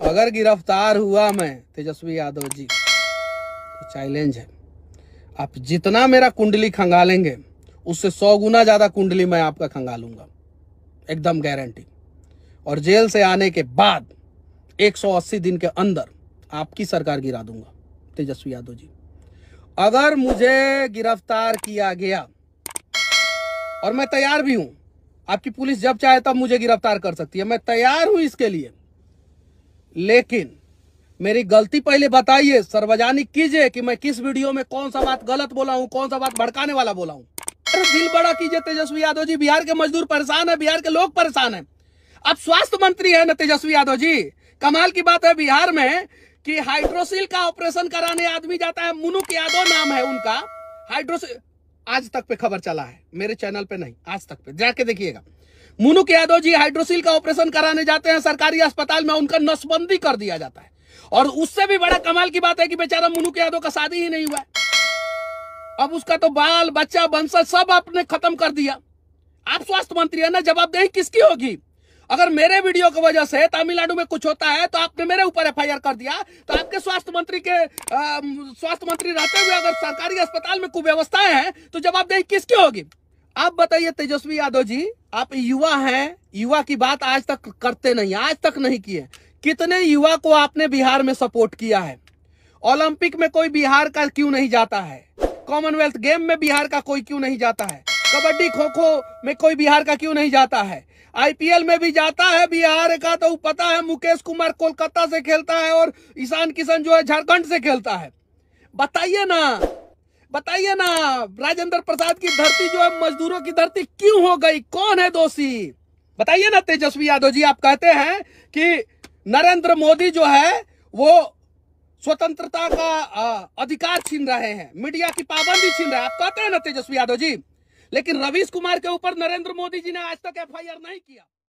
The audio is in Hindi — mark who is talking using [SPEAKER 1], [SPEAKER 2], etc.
[SPEAKER 1] अगर गिरफ़्तार हुआ मैं, तेजस्वी यादव जी तो चैलेंज है। आप जितना मेरा कुंडली खंगालेंगे, उससे सौ गुना ज़्यादा कुंडली मैं आपका खंगालूँगा। एकदम गारंटी और जेल से आने के बाद 180 दिन के अंदर आपकी सरकार गिरा दूँगा, तेजस्वी यादव जी। अगर मुझे गिरफ़्तार किया गया, और मैं तैयार भी हूँ, आपकी पुलिस जब चाहे तब मुझे गिरफ़्तार कर सकती है। मैं तैयार हूँ इसके लिए। लेकिन मेरी गलती पहले बताइए, सार्वजनिक कीजिए कि मैं किस वीडियो में कौन सा बात गलत बोला हूँ, कौन सा बात भड़काने वाला बोला हूँ। दिल बड़ा कीजिए तेजस्वी यादव जी, बिहार के मजदूर परेशान है, बिहार के लोग परेशान है। अब स्वास्थ्य मंत्री है ना तेजस्वी यादव जी, कमाल की बात है बिहार में कि हाइड्रोसिल का ऑपरेशन कराने आदमी जाता है, मुनुक यादव नाम है उनका हाइड्रोसिल आज तक पे खबर चला है, मेरे चैनल पे नहीं, आज तक पे। जाके देखिएगा। मुनुक यादव जी हाइड्रोसिल का ऑपरेशन कराने जाते हैं, सरकारी अस्पताल में उनका नसबंदी कर दिया जाता है। और उससे भी बड़ा कमाल की बात है कि बेचारा मुनुक यादव का शादी ही नहीं हुआ अब उसका तो बाल, बच्चा वंशज सब आपने खत्म कर दिया। आप स्वास्थ्य मंत्री है ना, जवाबदेही किसकी होगी? अगर मेरे वीडियो की वजह से तमिलनाडु में कुछ होता है तो आपने मेरे ऊपर एफआईआर कर दिया। तो आपके स्वास्थ्य मंत्री के स्वास्थ्य मंत्री रहते हुए अगर सरकारी अस्पताल में कुव्यवस्थाएँ हैं तो जवाबदेही किसकी होगी? आप बताइए तेजस्वी यादव जी, आप युवा हैं, युवा की बात आज तक करते नहीं, आज तक नहीं किए कितने युवा को आपने बिहार में सपोर्ट किया है? ओलंपिक में कोई बिहार का क्यों नहीं जाता है? कॉमनवेल्थ गेम में बिहार का कोई क्यों नहीं जाता है? कबड्डी खो खो में कोई बिहार का क्यों नहीं जाता है? आईपीएल में भी जाता है, बिहार का तो पता है, मुकेश कुमार कोलकाता से खेलता है और ईशान किशन जो है झारखंड से खेलता है। बताइए ना बताइए ना, राजेंद्र प्रसाद की धरती जो है, मजदूरों की धरती क्यों हो गई? कौन है दोषी? बताइए ना, तेजस्वी यादव जी, आप कहते हैं कि नरेंद्र मोदी जो है, वो स्वतंत्रता का अधिकार छीन रहे हैं, मीडिया की पाबंदी छीन रहे हैं। आप कहते हैं ना, तेजस्वी यादव जी? लेकिन रवीश कुमार के ऊपर नरेंद्र मोदी जी ने आज तक एफआईआर नहीं किया।